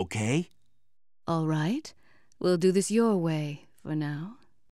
okay? All right. We'll do this your way for now.